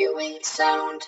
You sound.